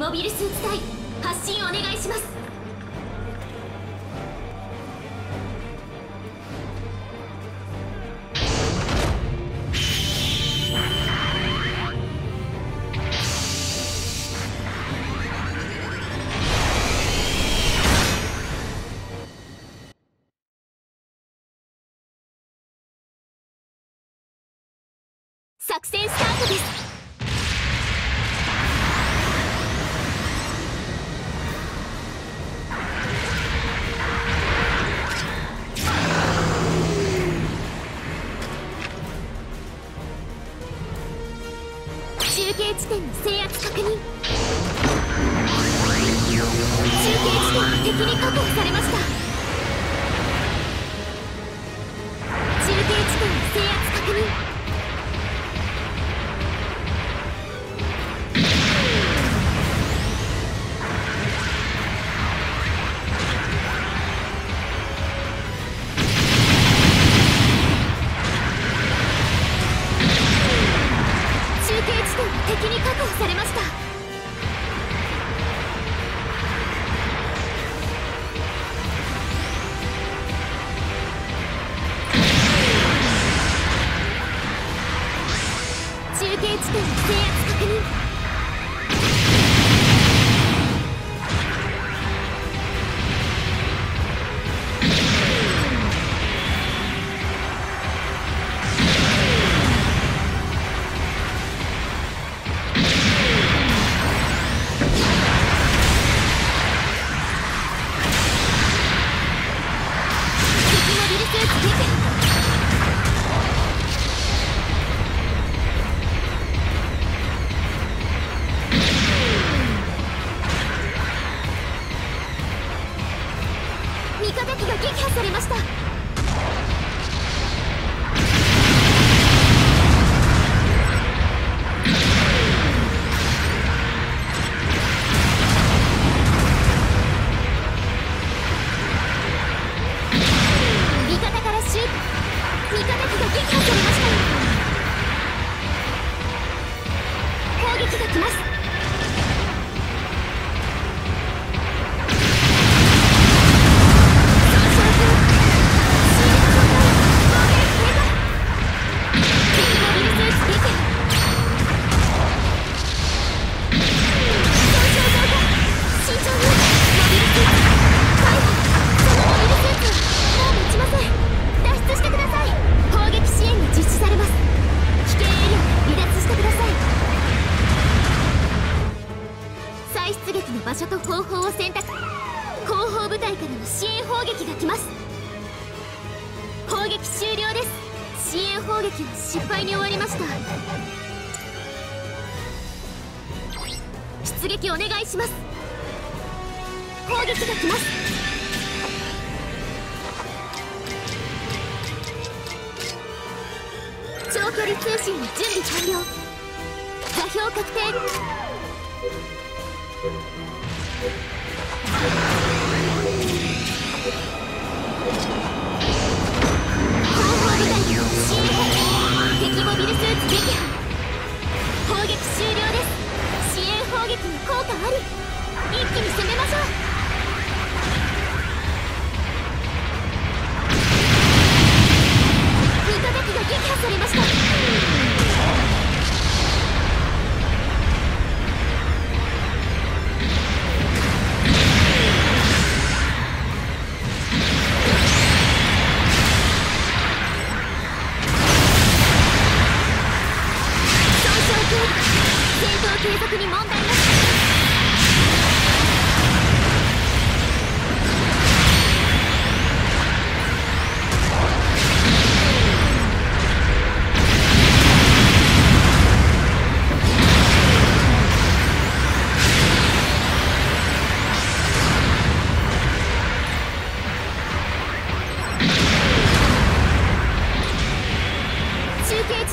モビルスーツ隊発進お願いします。作戦スタートです。点の制圧確認。中継地点が敵に確保されました。中継地点の制圧確認。中継地点が敵に確保されました。中継地点制圧確認。味方機が撃破されました。出撃お願いします。攻撃が来ます。長距離通信の準備完了。座標確定。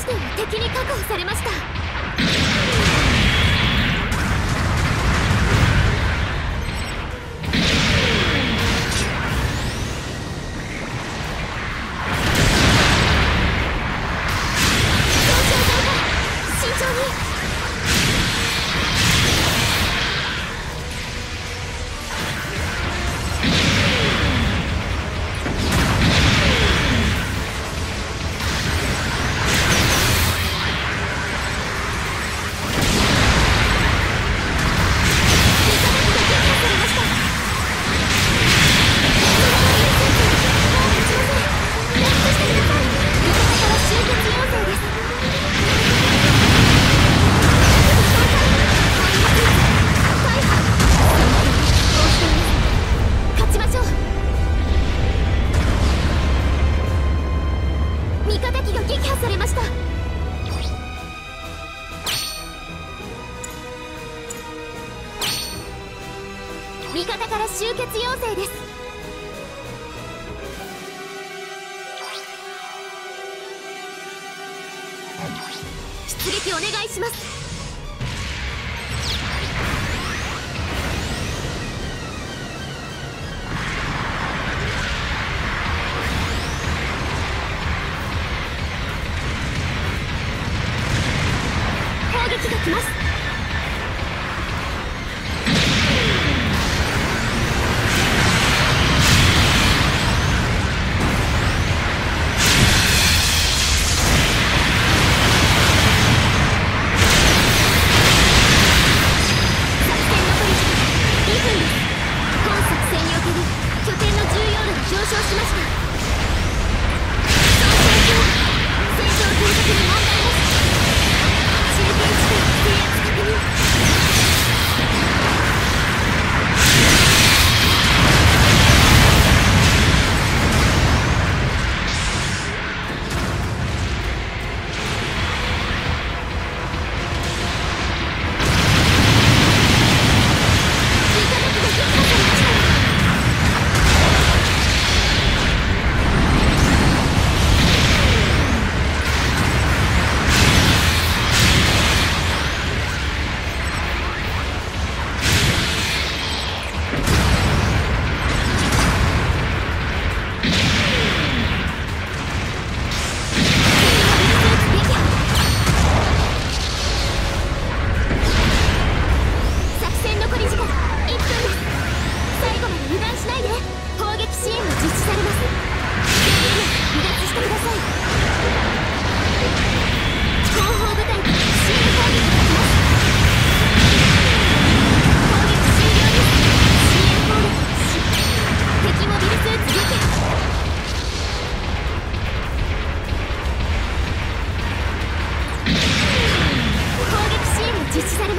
点は敵に確保されました。出撃お願いします。攻撃が来ます。称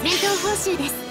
戦闘報酬です。